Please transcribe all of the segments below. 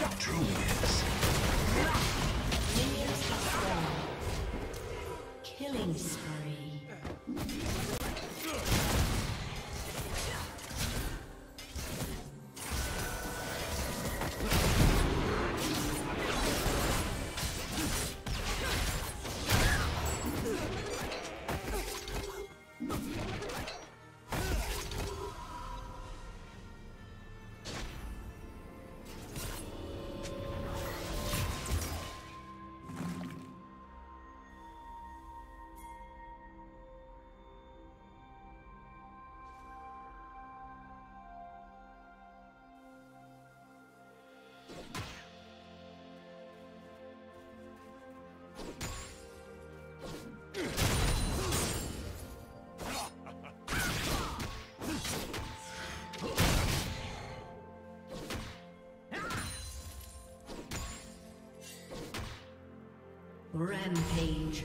Minions. Killing spree. Rampage.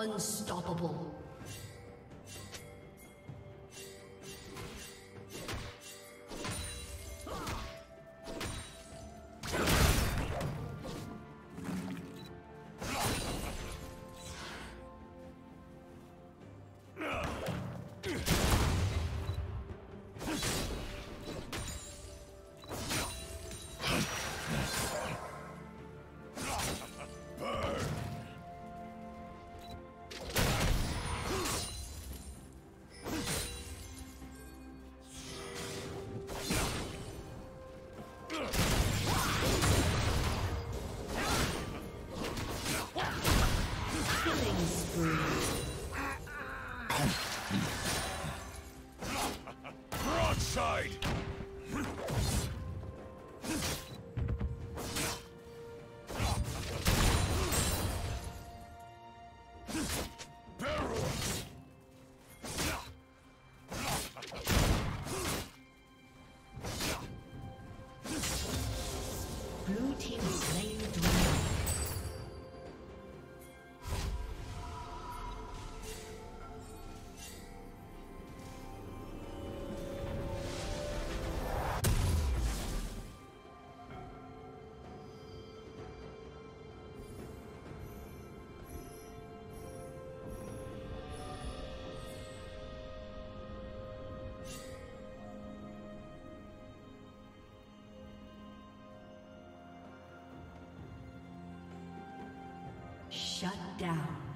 Unstoppable. Shut down.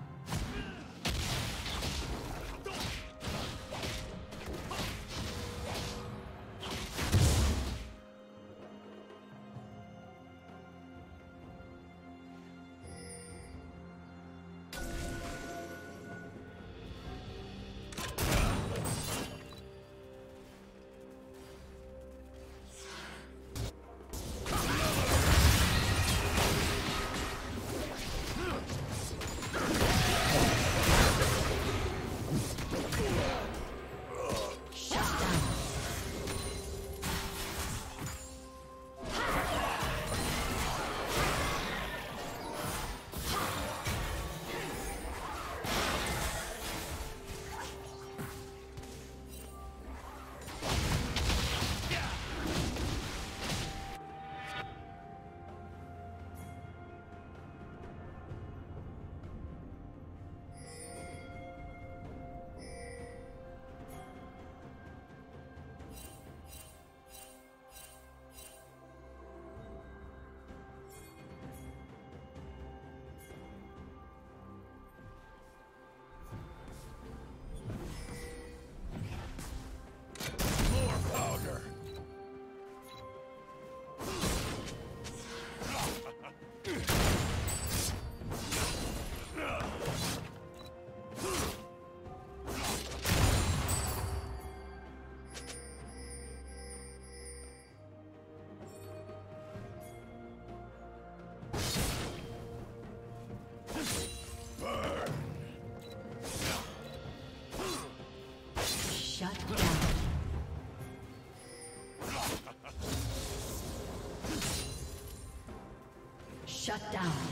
Shut down.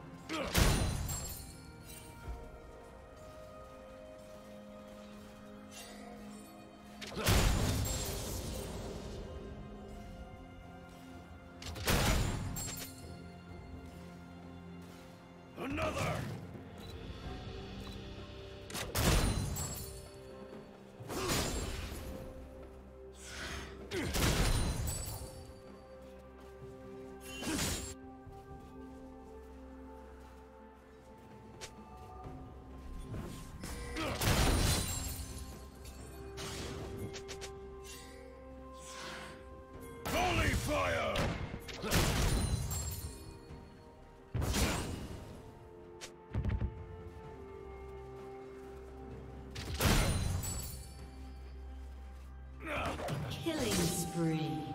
Killing spree.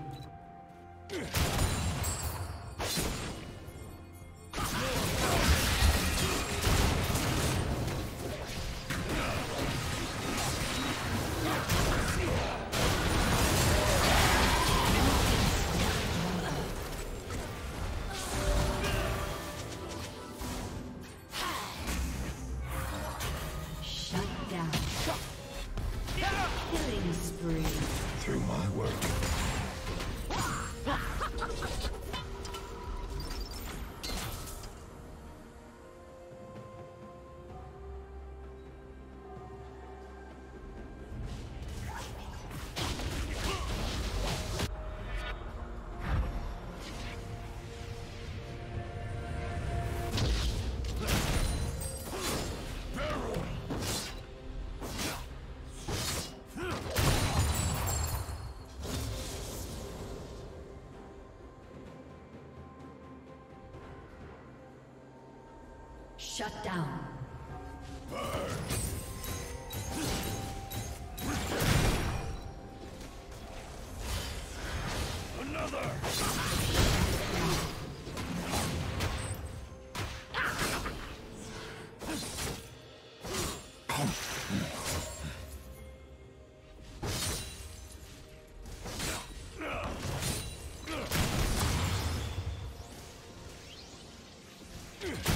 Shut down. Another! More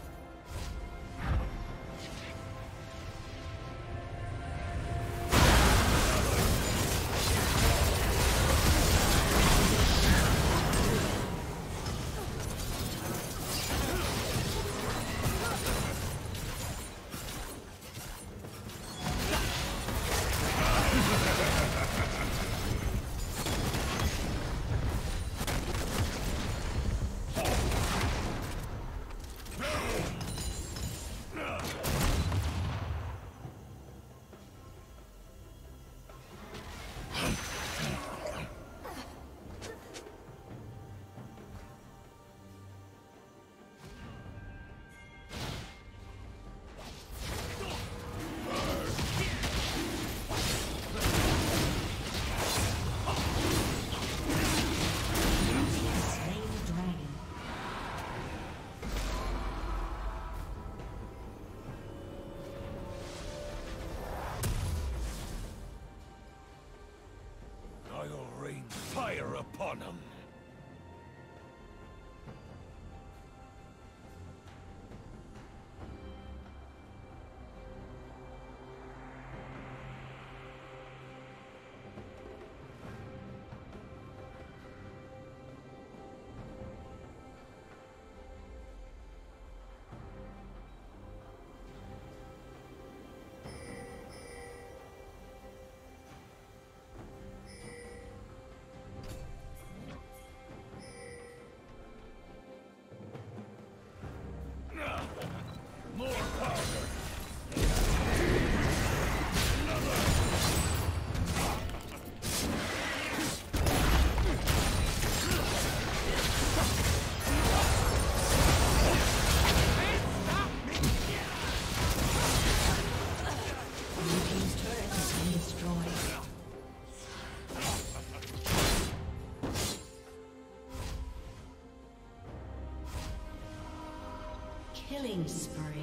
Killing spree.